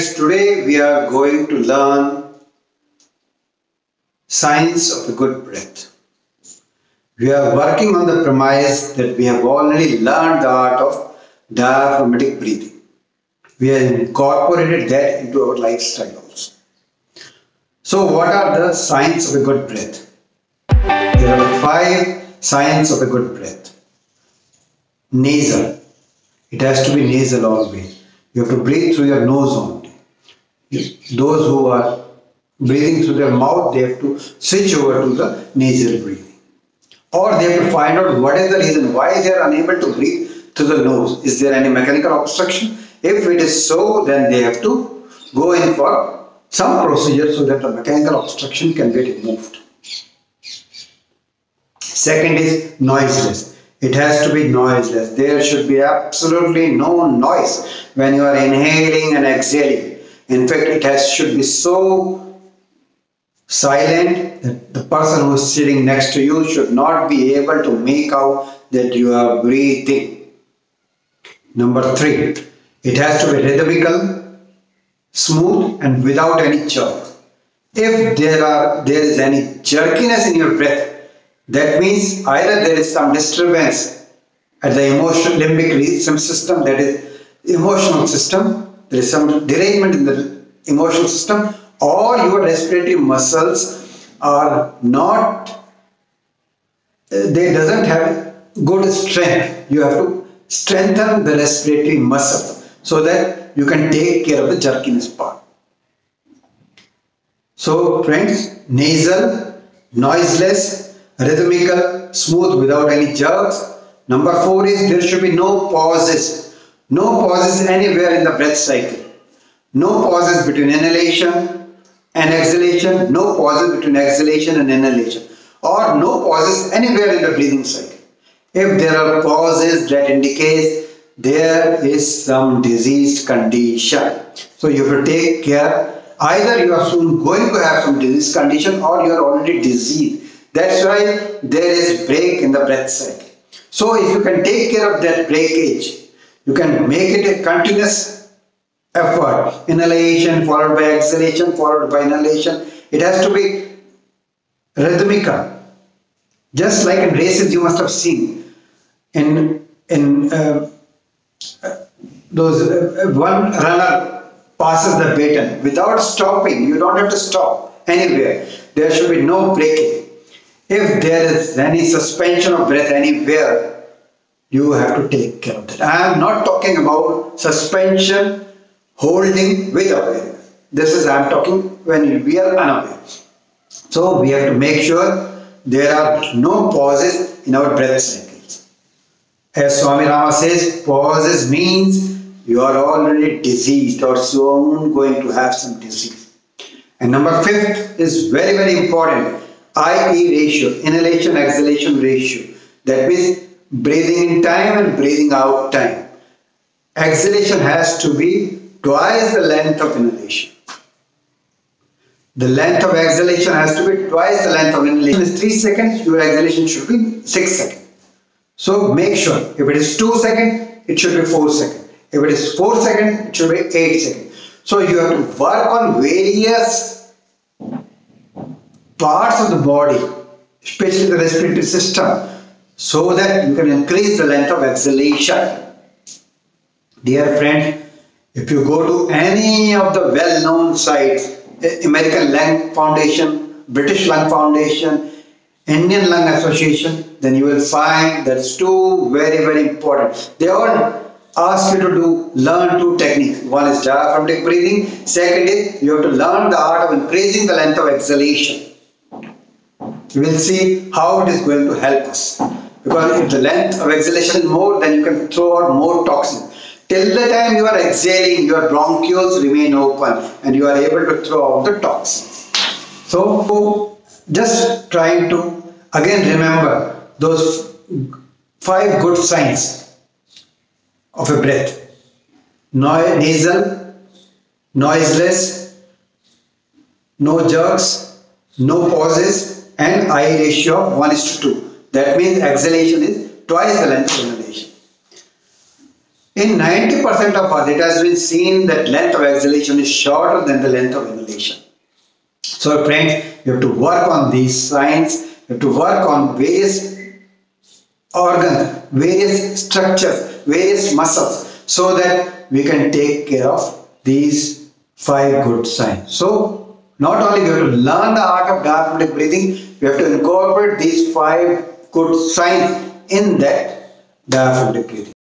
Today we are going to learn science of a good breath. We are working on the premise that we have already learned the art of diaphragmatic breathing. We have incorporated that into our lifestyle also. So what are the signs of a good breath? There are five signs of a good breath. Nasal. It has to be nasal always. You have to breathe through your nose only. Those who are breathing through their mouth, they have to switch over to the nasal breathing. Or they have to find out what is the reason why they are unable to breathe through the nose. Is there any mechanical obstruction? If it is so, then they have to go in for some procedure so that the mechanical obstruction can get removed. Second is noiseless. It has to be noiseless. There should be absolutely no noise when you are inhaling and exhaling. In fact, it has should be so silent that the person who is sitting next to you should not be able to make out that you are breathing. Number three, it has to be rhythmical, smooth and without any jerk. If there are there is any jerkiness in your breath, that means either there is some disturbance at the emotional limbic system, that is emotional system, there is some derangement in the emotional system, or your respiratory muscles are not, they doesn't have good strength. You have to strengthen the respiratory muscle so that you can take care of the jerkiness part. So friends, nasal, noiseless, rhythmical, smooth without any jerks. Number four is there should be no pauses. No pauses anywhere in the breath cycle. No pauses between inhalation and exhalation. No pauses between exhalation and inhalation. Or no pauses anywhere in the breathing cycle. If there are pauses that indicate there is some diseased condition. So you have to take care. Either you are soon going to have some disease condition or you are already diseased that's why there is break in the breath cycle. So if you can take care of that breakage, you can make it a continuous effort. Inhalation followed by exhalation followed by inhalation. It has to be rhythmical. Just like in races you must have seen. In, in uh, those uh, one runner passes the baton without stopping. You don't have to stop anywhere. There should be no breaking. If there is any suspension of breath anywhere, you have to take care of that. I am not talking about suspension holding with awareness. This is I am talking when we are unaware. So we have to make sure there are no pauses in our breath cycles. As Swami Rama says, pauses means you are already diseased or soon going to have some disease. And number fifth is very very important IE ratio, inhalation exhalation ratio. That means breathing in time and breathing out time. Exhalation has to be twice the length of inhalation. The length of exhalation has to be twice the length of inhalation. Is 3 seconds, your exhalation should be 6 seconds. So make sure if it is 2 seconds, it should be 4 seconds. If it is 4 seconds, it should be 8 seconds. So you have to work on various parts of the body, especially the respiratory system, so that you can increase the length of exhalation. Dear friend, if you go to any of the well-known sites, eh, American Lung Foundation, British Lung Foundation, Indian Lung Association, then you will find that's two very, very important. They all ask you to do learn two techniques. One is diaphragmatic breathing. Second is you have to learn the art of increasing the length of exhalation. We will see how it is going to help us. Because if the length of exhalation is more, then you can throw out more toxin. Till the time you are exhaling, your bronchioles remain open and you are able to throw out the toxins. So, just trying to again remember those five good signs of a breath. No, nasal, noiseless, no jerks, no pauses, and I ratio of 1 is to 2. That means exhalation is twice the length of inhalation. In 90% of us, it has been seen that length of exhalation is shorter than the length of inhalation. So friends, you have to work on these signs, you have to work on various organs, various structures, various muscles so that we can take care of these five good signs. So not only we have to learn the art of diaphragmatic breathing, we have to incorporate these five good sign in that diaphragmatic breathing.